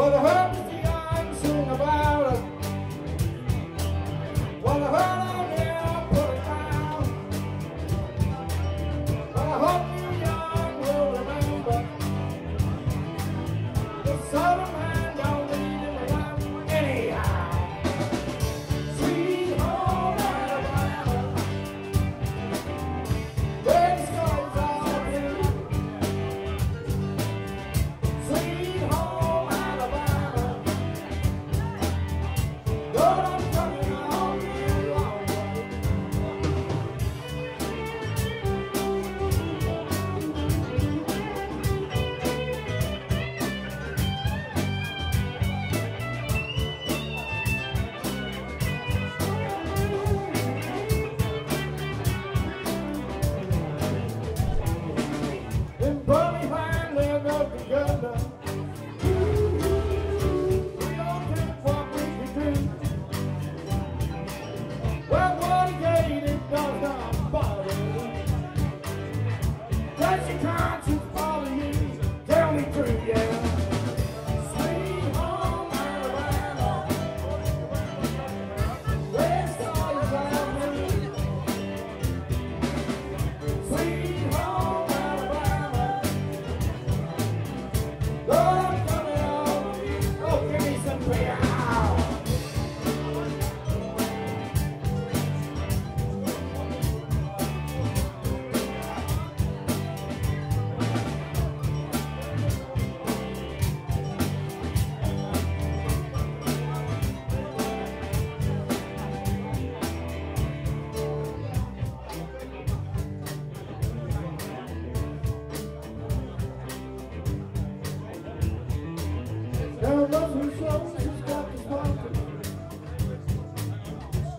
What the hell?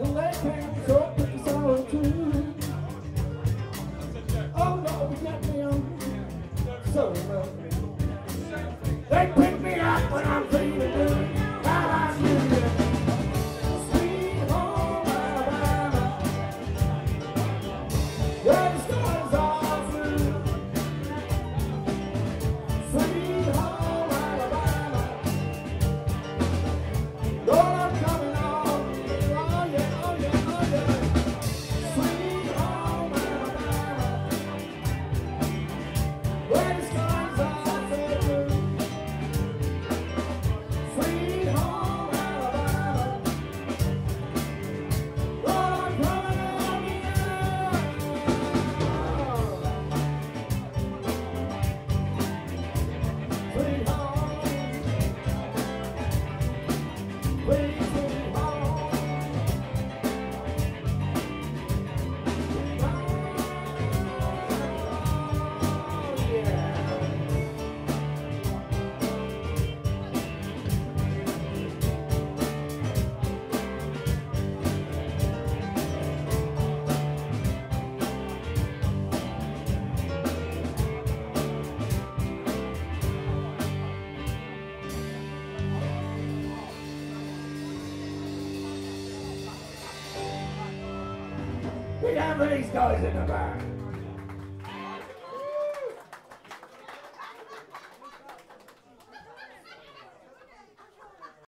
So I. Oh no, we got down so these guys in the back.